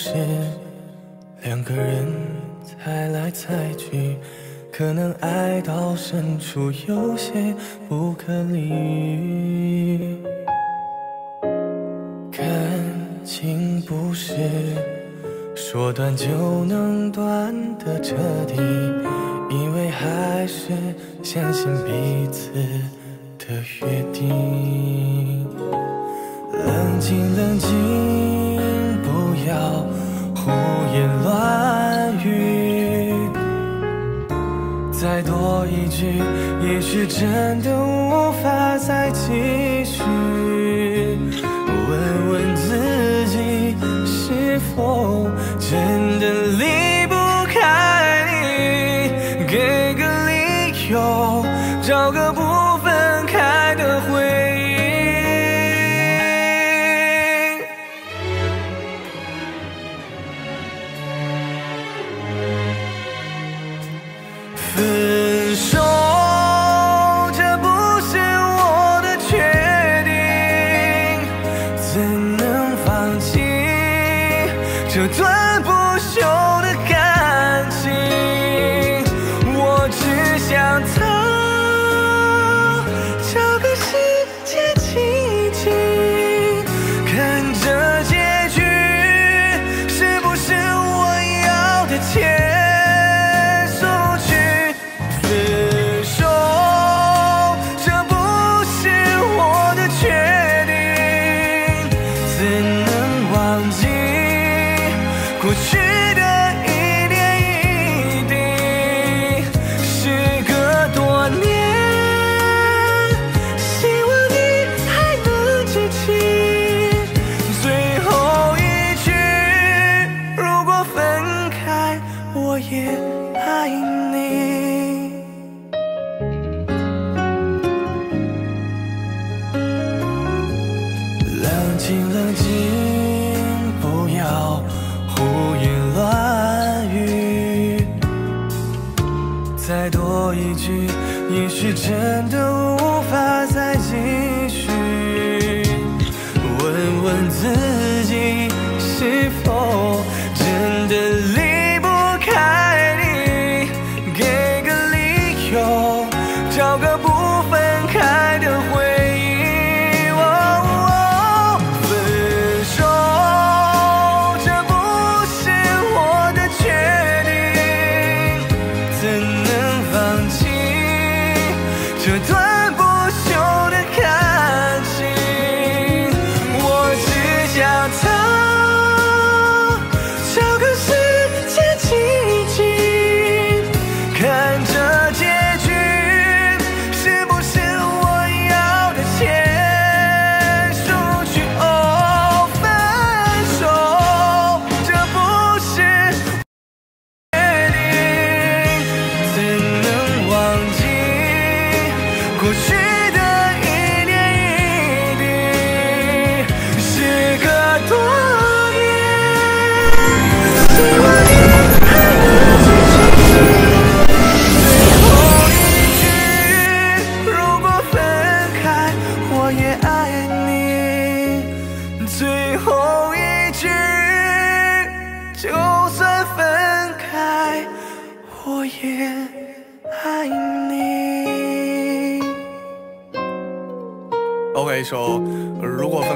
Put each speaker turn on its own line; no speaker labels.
是两个人猜来猜去，可能爱到深处有些不可理喻。感情不是说断就能断的彻底，因为还是相信彼此的约定。冷静冷静，不要胡言乱语。再多一句，也许真的无法再继续。问问自己，是否分手，这不是我的决定，怎能放弃这段不朽？忘记过去的一点一滴？时隔多年，希望你还能记起最后一句：如果分开，我也爱你。冷静冷静，都无法再继续。问问自也爱你。OK，说如果分。